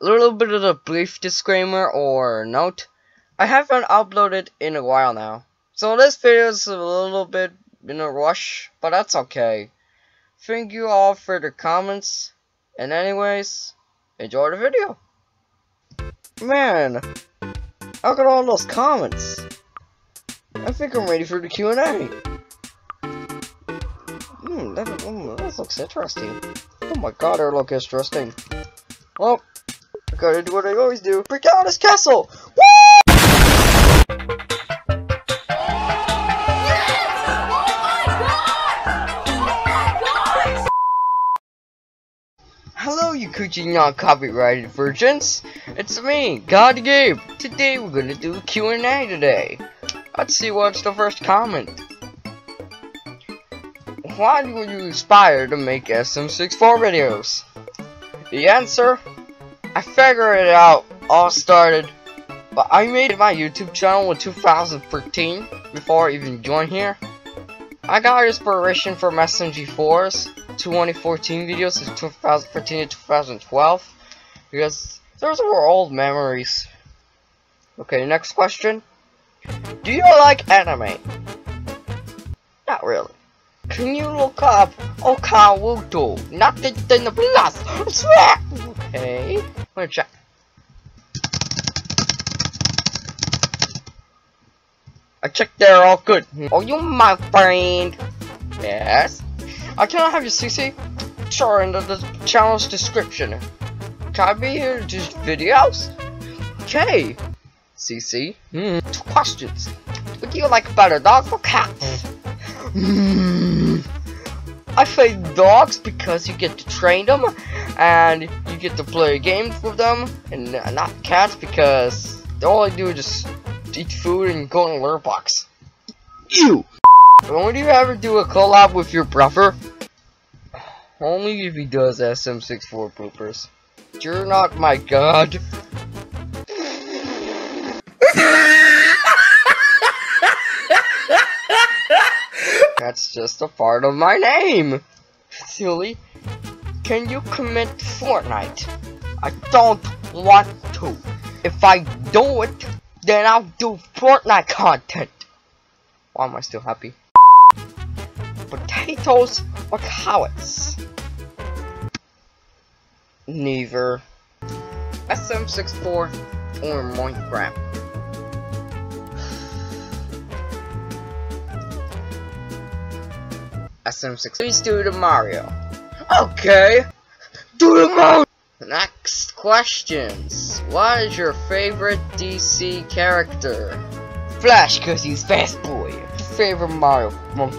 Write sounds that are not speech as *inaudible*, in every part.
a little bit of a brief disclaimer or note. I haven't uploaded in a while now. So this video is a little bit in a rush, but that's okay. Thank you all for the comments. And anyways, enjoy the video. Man, look at all those comments. I think I'm ready for the Q&A. Hmm, that, mm, that looks interesting. Oh my god, that looks interesting. Well, Gotta do what I always do. Break down his castle! Woo! Hello, you coochie non-copyrighted virgins. It's me, God Gabe. Today we're gonna do a Q&A today. Let's see what's the first comment. Why were you inspired to make SM64 videos? The answer? I figured it out, all started, but I made my YouTube channel in 2013, before I even joined here. I got inspiration from SMG4's 2014 videos in 2013 to 2012, because those were old memories. Okay, next question. Do you like anime? Not really. Can you look up Okawuto? Nothing in the plus. Okay. I'm gonna check. I checked there, all good. Oh, you my friend. Yes. I cannot have your CC. Sure, in the, the channel's description. Can I be here to do videos? Okay. CC. Hmm. Two questions. What do you like better, dogs or cats? Hmm. *laughs* I say dogs because you get to train them and you get to play games with them, and not cats because all I do is just eat food and go in a litter box. Ew! Would you ever do a collab with your brother? Only if he does SM64 bloopers. You're not my god. *laughs* That's just a part of my name. Silly. Can you commit Fortnite? I don't want to. If I do it, then I'll do Fortnite content. Why am I still happy? Potatoes or carrots? Neither. SM64 or Minecraft. SM6. Please do the Mario. Okay. Do the Mario. Next questions. What is your favorite DC character? Flash, cause he's fast boy. Favorite Mario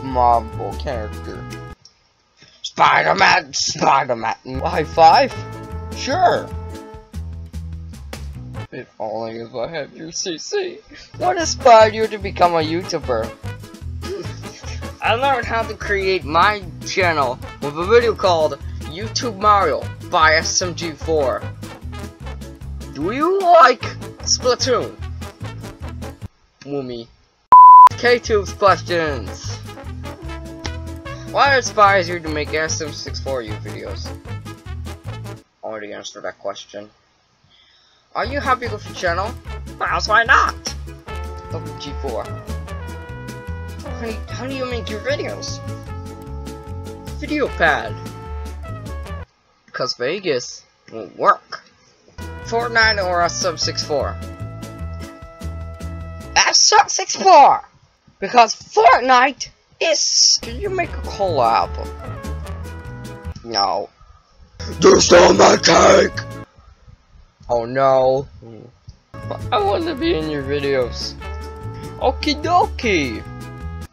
Marvel character? Spider-Man, Spider-Man. High five? Sure. If only if I had your CC. What inspired you to become a YouTuber? I learned how to create my channel with a video called YouTube Mario by SMG4. Do you like Splatoon? Woomy. K-Tube's questions. What inspires you to make SM64U videos? Already answered that question. Are you happy with your channel? Well, why not? WG4. How do, you, how do you make your videos? Video pad. Because Vegas won't work. Fortnite or a sub 64? A sub 64! Because Fortnite is. Can you make a collab? No. Just on my cake! Oh no. I want to be in your videos. Okie dokie.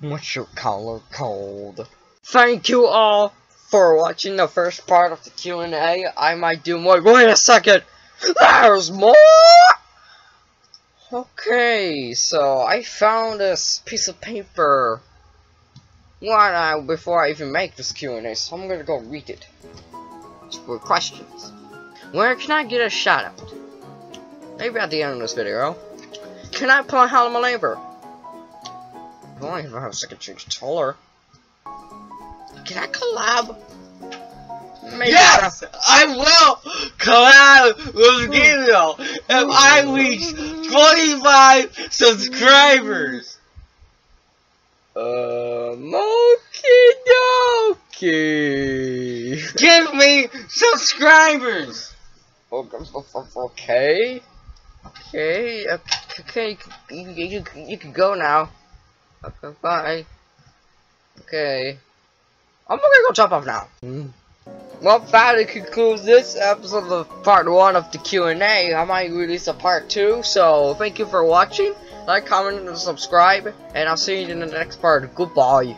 What's your color code? Thank you all for watching the first part of the Q&A. I might do more. Wait a second. There's more! Okay, so I found this piece of paper one uh, before I even make this Q&A, so I'm gonna go read it. For questions. Where can I get a shout out? Maybe at the end of this video. Can I play Hello My Neighbor? I even have a second change taller. Can I collab? maybe Yes, I will collab with Gizmo if I reach 25 subscribers. Um, okie dokie. Give me subscribers. Okay. Okay. Okay. You, you, you, you can go now. Okay, bye. Okay. I'm gonna go jump off now. Hmm. Well, that concludes this episode of part one of the Q&A. I might release a part two, so thank you for watching. Like, comment, and subscribe, and I'll see you in the next part. Goodbye.